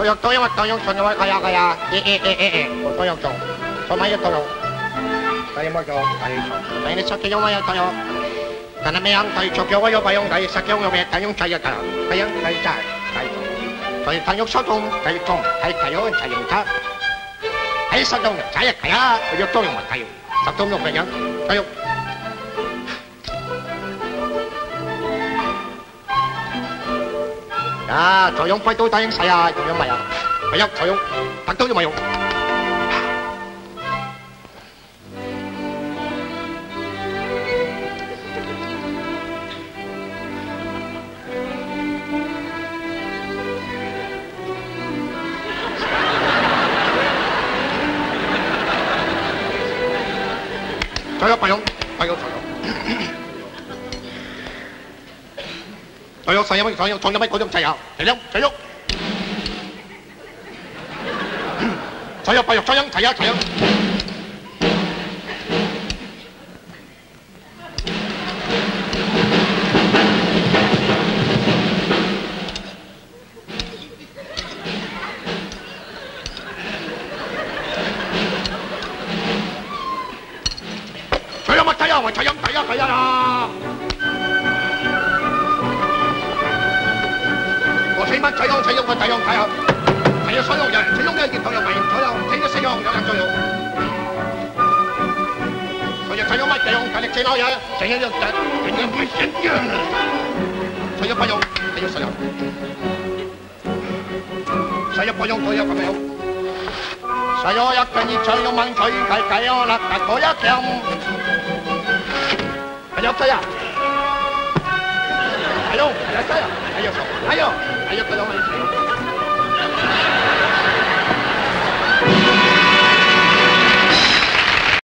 佢有都因为咁样信嘅话，系啊系啊，诶诶诶诶诶，我都有做，做埋一个用，第冇做，第做，第你十几用咪有得用，但系咩样第做用我有备用，第十几用有咩？第用第一个，第用第二，第用，第第用十用，啊，採傭，快刀大用！睇啊！用樣唔係啊！咪用！採傭，拍刀就咪喐！採傭，快傭！快傭，採傭！ 조용 성형이 성형 정념이 고정 차요 조용 조용 조용 빠용 조용 차요 조용 조용 막차요 조용 차요 가야라 乜仔用？仔用個仔用睇下，係啊，所用人，使用嘅熱頭又唔係熱頭又唔聽得識用，有人作用。所以使用乜嘢用？睇你整攞嘢，整一樣嘢，整一唔係一樣啊！使用不用，係要使用。使用不用，佢有咁用。使用一斤熱水用問佢計計我啦，計嗰一斤。係有仔啊！allons, à la salle Allons, allons, allons, allons, allons, allons.